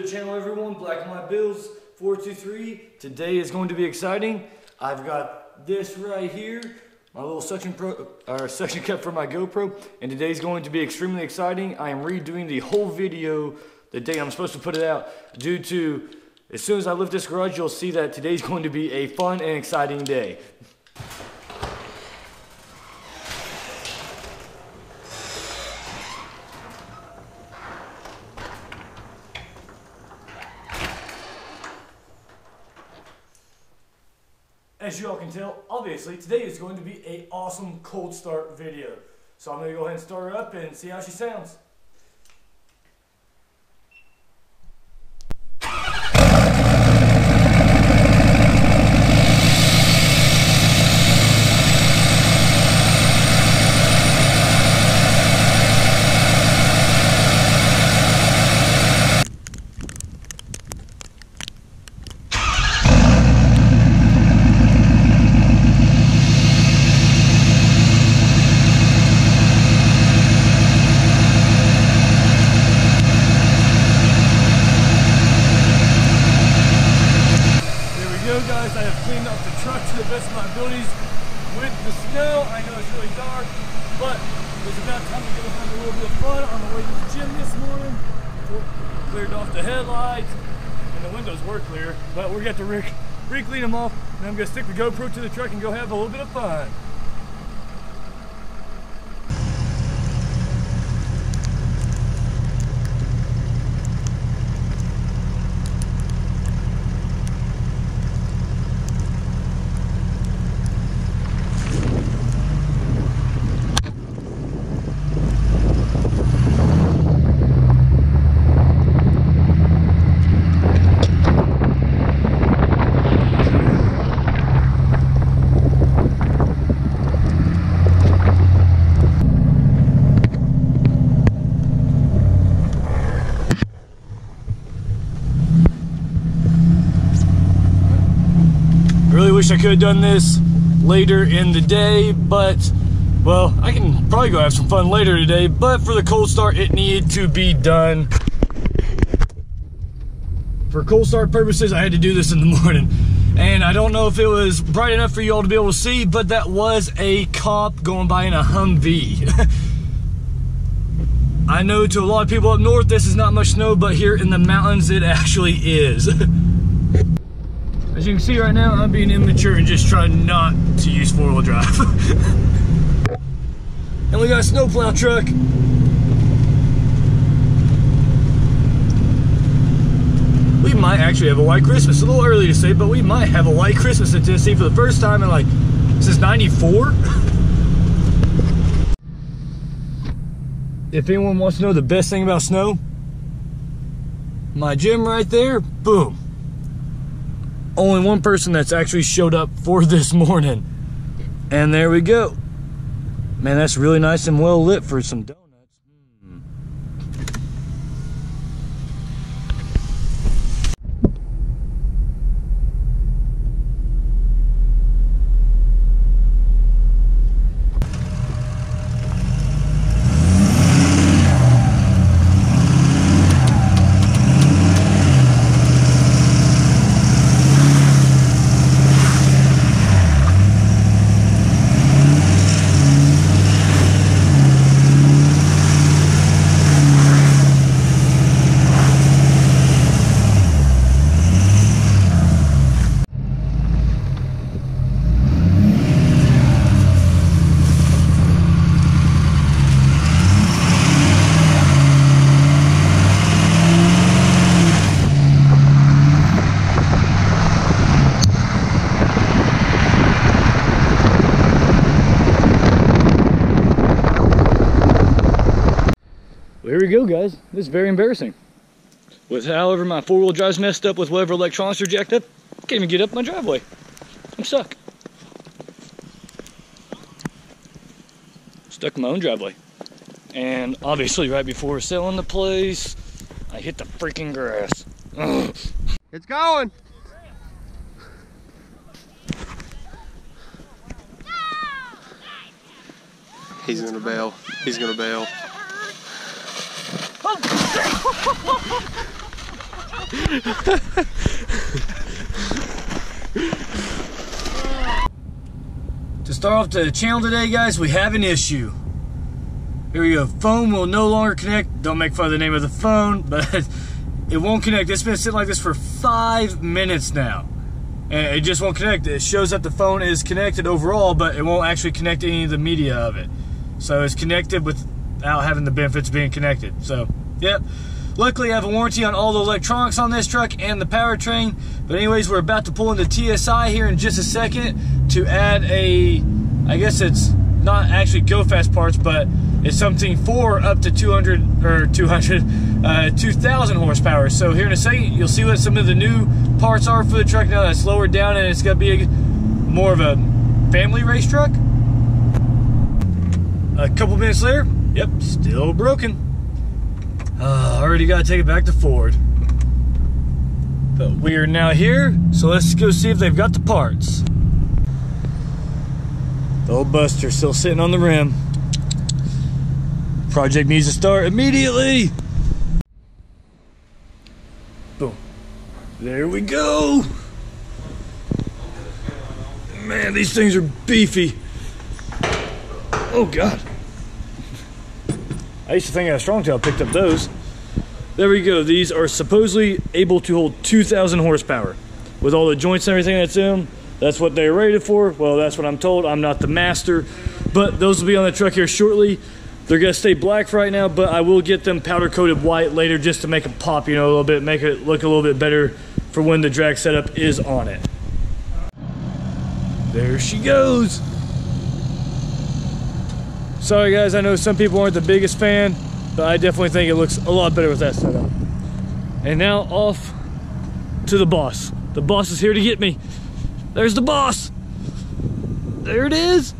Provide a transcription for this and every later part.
channel everyone, Black White Builds 423. Today is going to be exciting. I've got this right here, my little suction pro, or suction cup for my GoPro, and today's going to be extremely exciting. I am redoing the whole video the day I'm supposed to put it out due to as soon as I lift this garage, you'll see that today's going to be a fun and exciting day. As you all can tell, obviously, today is going to be a awesome cold start video. So I'm to go ahead and start her up and see how she sounds. guys. I have cleaned up the truck to the best my abilities with the snow. I know it's really dark, but it's about time to go have a little bit of fun on the way to the gym this morning. Cleared off the headlights, and the windows were clear, but we're going to re-clean them off, and I'm going to stick the GoPro to the truck and go have a little bit of fun. Wish I could have done this later in the day, but well, I can probably go have some fun later today, but for the cold start, it needed to be done. For cold start purposes, I had to do this in the morning. And I don't know if it was bright enough for you all to be able to see, but that was a cop going by in a Humvee. I know to a lot of people up north, this is not much snow, but here in the mountains, it actually is. As you can see right now, I'm being immature and just trying not to use four-wheel drive. and we got a snowplow truck. We might actually have a white Christmas. A little early to say, but we might have a white Christmas in Tennessee for the first time in like, since 94? if anyone wants to know the best thing about snow, my gym right there, boom only one person that's actually showed up for this morning. And there we go. Man, that's really nice and well lit for some donuts. here we go, guys. This is very embarrassing. With however my four-wheel drive's messed up with whatever electronics are jacked up, I can't even get up my driveway. I'm stuck. Stuck in my own driveway. And obviously right before selling the place, I hit the freaking grass. Ugh. It's going. He's gonna bail. He's gonna bail. To start off the channel today, guys, we have an issue. Here we go. Phone will no longer connect. Don't make fun of the name of the phone, but it won't connect. It's been sitting like this for five minutes now. And it just won't connect. It shows that the phone is connected overall, but it won't actually connect any of the media of it. So it's connected without having the benefits being connected. So, yep. Luckily, I have a warranty on all the electronics on this truck and the powertrain. But anyways, we're about to pull into TSI here in just a second to add a, I guess it's not actually go fast parts, but it's something for up to 200 or 200, uh, 2,000 horsepower. So here in a second, you'll see what some of the new parts are for the truck now that's lowered down and it's gonna be a, more of a family race truck. A couple minutes later, yep, still broken. Uh, already gotta take it back to Ford. But we are now here, so let's go see if they've got the parts. The old Buster still sitting on the rim. Project needs to start immediately. Boom. There we go. Man, these things are beefy. Oh God. I used to think was strong I picked up those. There we go. These are supposedly able to hold 2,000 horsepower. With all the joints and everything that's in them, that's what they're rated for. Well, that's what I'm told. I'm not the master. But those will be on the truck here shortly. They're going to stay black for right now, but I will get them powder coated white later just to make them pop, you know, a little bit, make it look a little bit better for when the drag setup is on it. There she goes. Sorry guys, I know some people aren't the biggest fan, but I definitely think it looks a lot better with that setup. And now off to the boss. The boss is here to get me. There's the boss. There it is.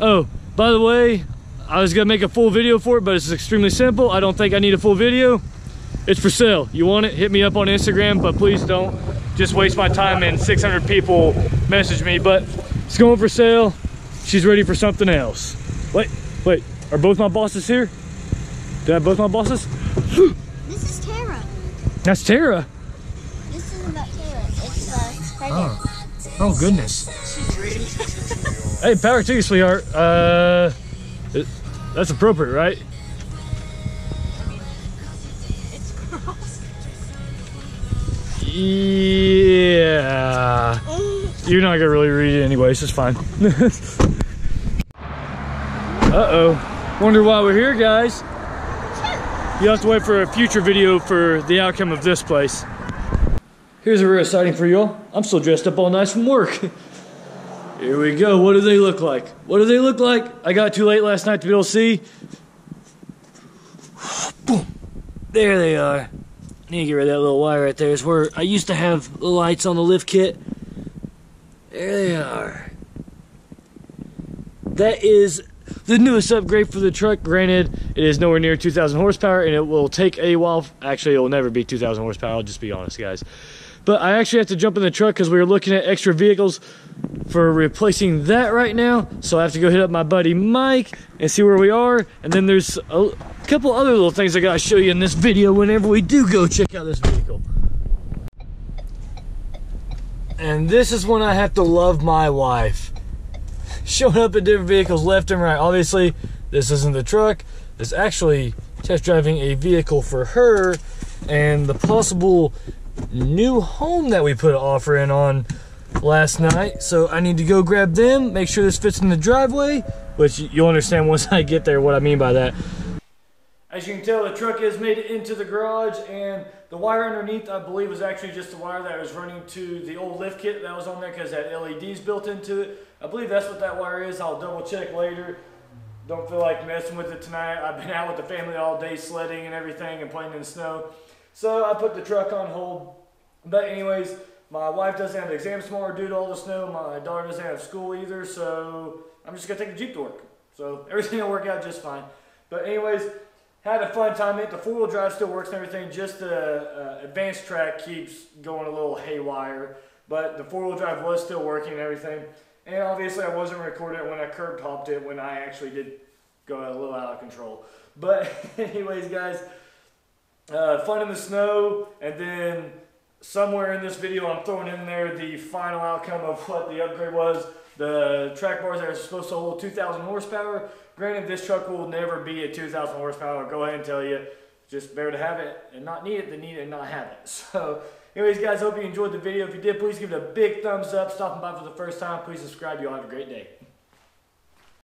Oh, by the way, I was gonna make a full video for it, but it's extremely simple. I don't think I need a full video. It's for sale. You want it, hit me up on Instagram, but please don't just waste my time and 600 people message me, but it's going for sale. She's ready for something else. Wait, wait, are both my bosses here? Do I have both my bosses? This is Tara. That's Tara. This is about Tara. It's uh, pregnant. Oh, oh goodness. hey, power to you, sweetheart. Uh, it- that's appropriate, right? Yeah. You're not gonna really read it anyway, anyways, it's fine. Uh-oh. Wonder why we're here, guys. You'll have to wait for a future video for the outcome of this place. Here's a real sighting for y'all. I'm still dressed up all nice from work. Here we go. What do they look like? What do they look like? I got too late last night to be able to see. Boom. There they are. I Need to get rid of that little wire right there. It's where I used to have the lights on the lift kit. There they are. That is the newest upgrade for the truck. Granted, it is nowhere near 2,000 horsepower, and it will take a while. Actually, it will never be 2,000 horsepower. I'll just be honest, guys. But I actually have to jump in the truck because we were looking at extra vehicles for replacing that right now. So I have to go hit up my buddy Mike and see where we are. And then there's a couple other little things I gotta show you in this video whenever we do go check out this vehicle. And this is when I have to love my wife. Showing up in different vehicles left and right. Obviously, this isn't the truck. It's actually test driving a vehicle for her and the possible new home that we put an offer in on last night. So I need to go grab them, make sure this fits in the driveway, which you'll understand once I get there what I mean by that. As you can tell, the truck has made it into the garage, and the wire underneath, I believe, was actually just the wire that was running to the old lift kit that was on there because that LED's built into it. I believe that's what that wire is. I'll double check later. Don't feel like messing with it tonight. I've been out with the family all day sledding and everything and playing in the snow. So I put the truck on hold. But anyways, my wife doesn't have exams tomorrow due to all the snow. My daughter doesn't have school either, so I'm just gonna take the Jeep to work. So everything will work out just fine. But anyways, had a fun time. The four wheel drive still works and everything. Just the uh, AdvanceTrac keeps going a little haywire, but the four wheel drive was still working and everything. And obviously, I wasn't recording when I curb topped it when I actually did go a little out of control. But anyways, guys, uh, fun in the snow, and then somewhere in this video, I'm throwing in there the final outcome of what the upgrade was. The track bars that are supposed to hold 2,000 horsepower. Granted, this truck will never be at 2,000 horsepower. Go ahead and tell you, just better to have it and not need it than need it and not have it. So, anyways, guys, hope you enjoyed the video. If you did, please give it a big thumbs up. Stopping by for the first time, please subscribe. You all have a great day.